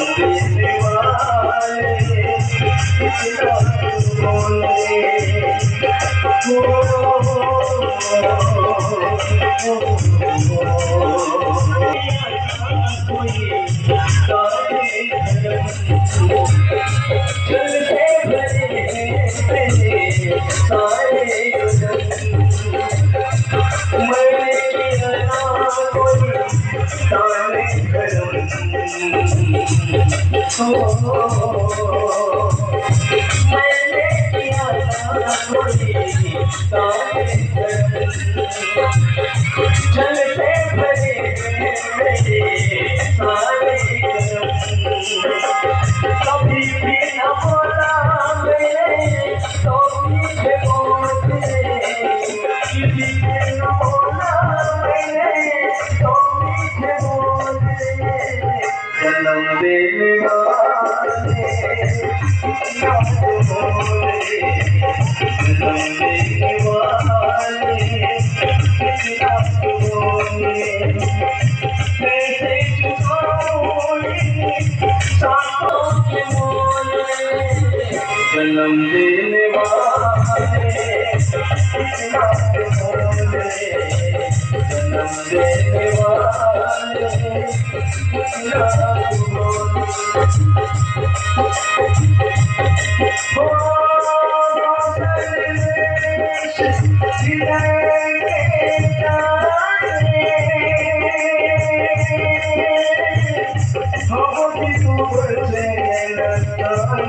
Oh, oh, oh, oh, oh, Oh, oh, oh, oh. जन्म Oh,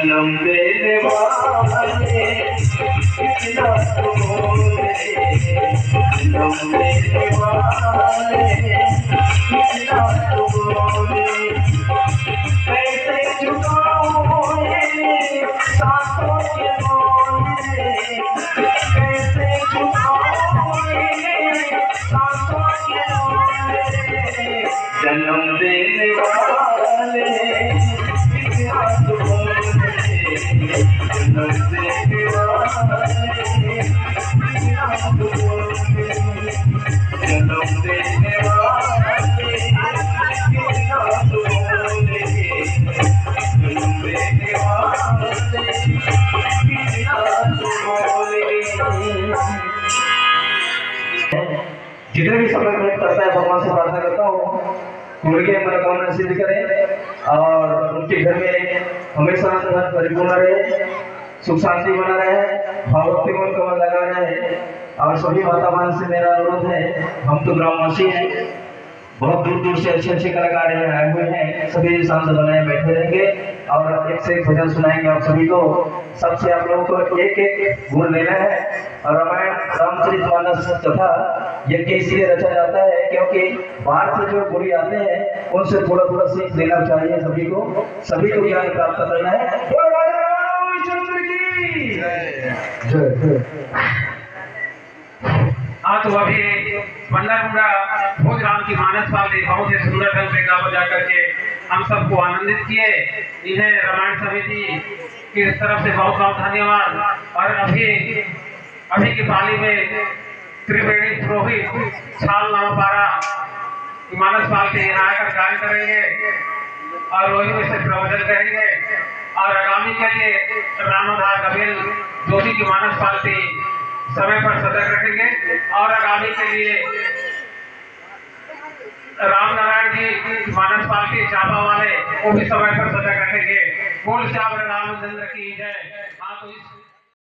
जन्म देने वाले कितना बोले जन्म देने वाले कितना बोले कैसे चुकाऊं ये सांसों के बोले जितने भी समय में करता है, भगवान से प्रार्थना करता हूँ, उनके मनोकामना सिद्ध करें और उनके घर में हमेशा परिपूर्ण रहे। सुख शांति बना रहे भावभक्ति मन कमल लगा रहे और सभी वातावरण से मेरा अनुरोध है, हम तो ग्रामवासी हैं, बहुत दूर दूर से अच्छे अच्छे कलाकार यहाँ आए हुए हैं, सभी शांत बनाए बैठे रहेंगे। और एक से एक भजन सुनाएँगे आप सभी को। सबसे आप लोगों को एक एक गुण लेना है। और रामायण, रामचरित मानस तथा यज्ञ इसलिए रचा जाता है क्योंकि बाहर से जो गुड़ी आते हैं, उनसे थोड़ा थोड़ा सीख लेना चाहिए सभी को। सभी को ज्ञान प्राप्त करना है बोलो राजा रामचंद्र की जय जय हाँ तो अभी पंडा मुंडा भोज की मानस वाले बहुत ही सुंदर ढंग से गा बजा करके हम सबको आनंदित किए। इन्हें रामायण समिति की तरफ़ से बहुत बहुत धन्यवाद। और अभी अभी की पाली में त्रिवेणी पुरोहित छाल नामपारा मानस पाल के यहाँ आकर गायन करेंगे और वही में से प्रवचन करेंगे। और आगामी के लिए रामधार कबीर जोशी की मानस पालती समय पर सतर्क रखेंगे। और आगामी के लिए राम नारायण जी मानस पालती चापा वाले वो भी समय पर सतर्क रखेंगे। मूल श्याम रामचंद्र की जय। हाँ तो इस